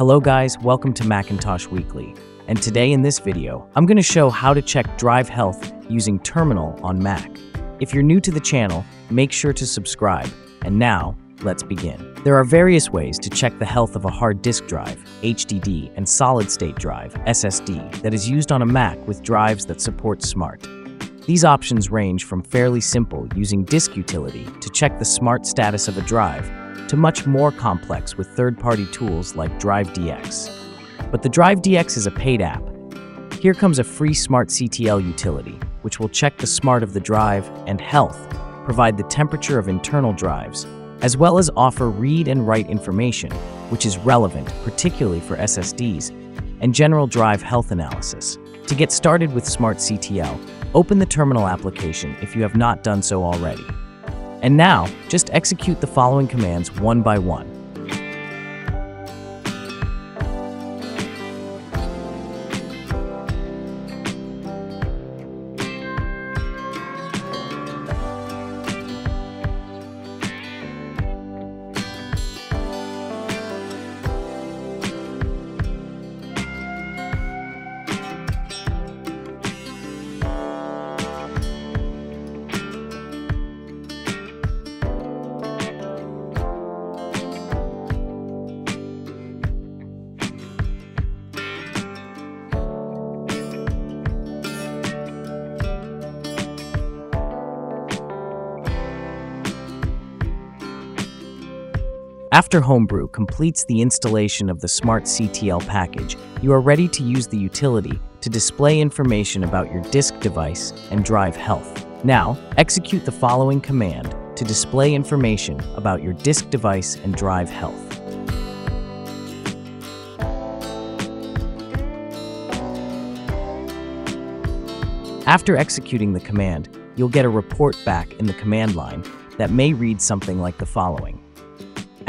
Hello guys, welcome to Macintosh Weekly. And today in this video, I'm going to show how to check drive health using Terminal on Mac. If you're new to the channel, make sure to subscribe. And now, let's begin. There are various ways to check the health of a hard disk drive, HDD, and solid-state drive, SSD, that is used on a Mac with drives that support SMART. These options range from fairly simple using disk utility to check the SMART status of a drive to much more complex with third-party tools like DriveDX. But the DriveDX is a paid app. Here comes a free smartctl utility, which will check the SMART of the drive and health, provide the temperature of internal drives, as well as offer read and write information, which is relevant particularly for SSDs, and general drive health analysis. To get started with smartctl, open the terminal application if you have not done so already. And now, just execute the following commands one by one. After Homebrew completes the installation of the smartctl package, you are ready to use the utility to display information about your disk device and drive health. Now, execute the following command to display information about your disk device and drive health. After executing the command, you'll get a report back in the command line that may read something like the following.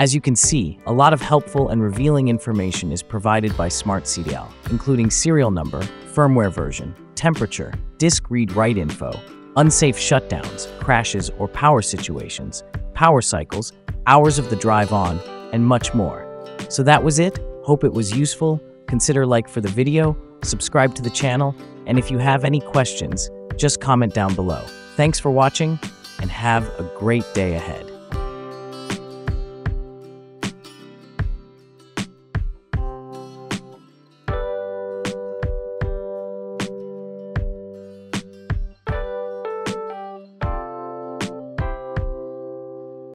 As you can see, a lot of helpful and revealing information is provided by smartctl, including serial number, firmware version, temperature, disk read-write info, unsafe shutdowns, crashes or power situations, power cycles, hours of the drive on, and much more. So that was it. Hope it was useful. Consider like for the video, subscribe to the channel, and if you have any questions, just comment down below. Thanks for watching, and have a great day ahead.